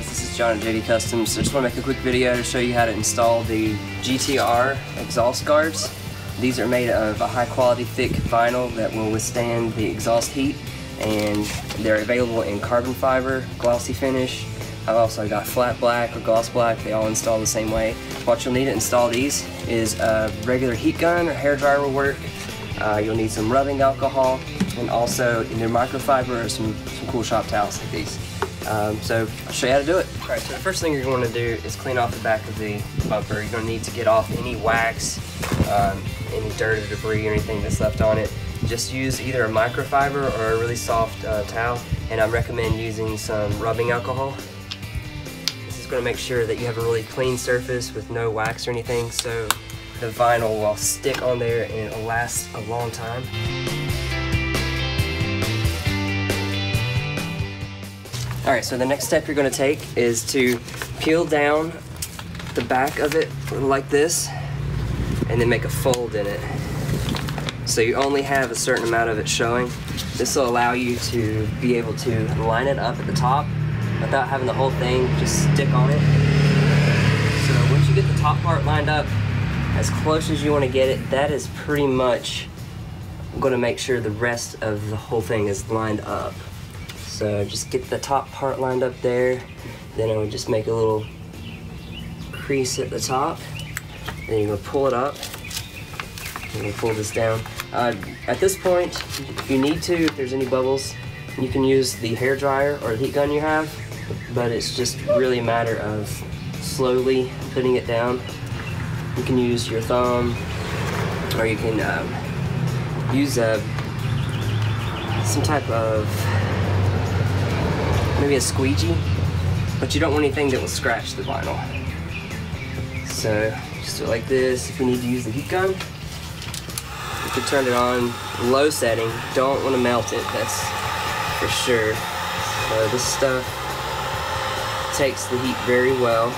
guys, this is John at JD Customs. I just want to make a quick video to show you how to install the GTR exhaust guards. These are made of a high quality thick vinyl that will withstand the exhaust heat and they're available in carbon fiber, glossy finish. I've also got flat black or gloss black, they all install the same way. What you'll need to install these is a regular heat gun or hair dryer will work. Uh, you'll need some rubbing alcohol and also either microfiber or some, some cool shop towels like these. Um, so I'll show you how to do it. Alright, so the first thing you're going to do is clean off the back of the bumper. You're going to need to get off any wax, um, any dirt or debris or anything that's left on it. Just use either a microfiber or a really soft uh, towel and I recommend using some rubbing alcohol. This is going to make sure that you have a really clean surface with no wax or anything so the vinyl will stick on there and it'll last a long time. Alright, so the next step you're going to take is to peel down the back of it like this and then make a fold in it. So you only have a certain amount of it showing. This will allow you to be able to line it up at the top without having the whole thing just stick on it. So once you get the top part lined up as close as you want to get it, that is pretty much going to make sure the rest of the whole thing is lined up. So just get the top part lined up there. Then I would just make a little crease at the top. Then you're gonna pull it up. You're gonna pull this down. Uh, at this point, if you need to, if there's any bubbles, you can use the hair dryer or the heat gun you have, but it's just really a matter of slowly putting it down. You can use your thumb, or you can um, use a, some type of maybe a squeegee, but you don't want anything that will scratch the vinyl. So just do it like this. If you need to use the heat gun, you can turn it on low setting. Don't want to melt it, that's for sure. So this stuff takes the heat very well.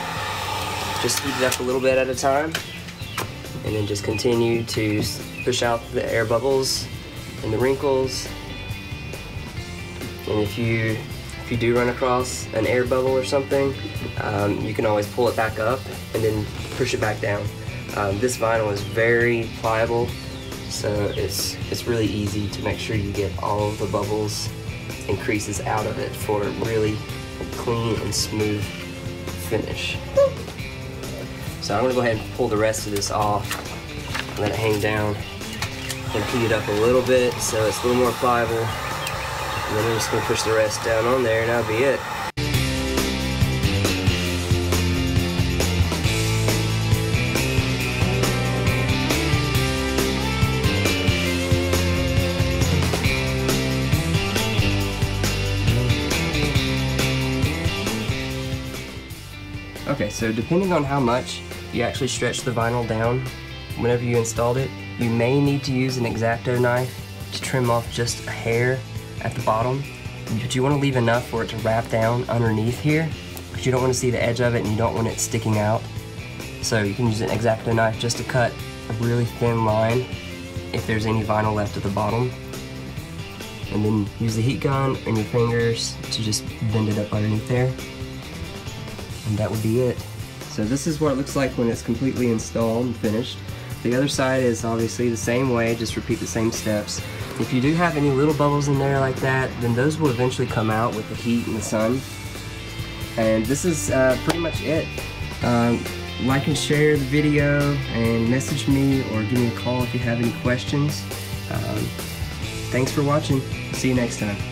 Just heat it up a little bit at a time and then just continue to push out the air bubbles and the wrinkles. And if you if you do run across an air bubble or something, um, you can always pull it back up and then push it back down. Um, this vinyl is very pliable, so it's it's really easy to make sure you get all of the bubbles and creases out of it for a really clean and smooth finish. So I'm gonna go ahead and pull the rest of this off, let it hang down, and heat it up a little bit so it's a little more pliable. And then I'm just gonna push the rest down on there and that'll be it. Okay, so depending on how much you actually stretch the vinyl down whenever you installed it, you may need to use an X-Acto knife to trim off just a hair at the bottom, but you want to leave enough for it to wrap down underneath here, because you don't want to see the edge of it and you don't want it sticking out. So you can use an X-Acto knife just to cut a really thin line if there's any vinyl left at the bottom. And then use the heat gun and your fingers to just bend it up underneath there. And that would be it. So this is what it looks like when it's completely installed and finished. The other side is obviously the same way, just repeat the same steps. If you do have any little bubbles in there like that, then those will eventually come out with the heat and the sun. And this is uh, pretty much it. Um, like and share the video and message me or give me a call if you have any questions. Um, thanks for watching. See you next time.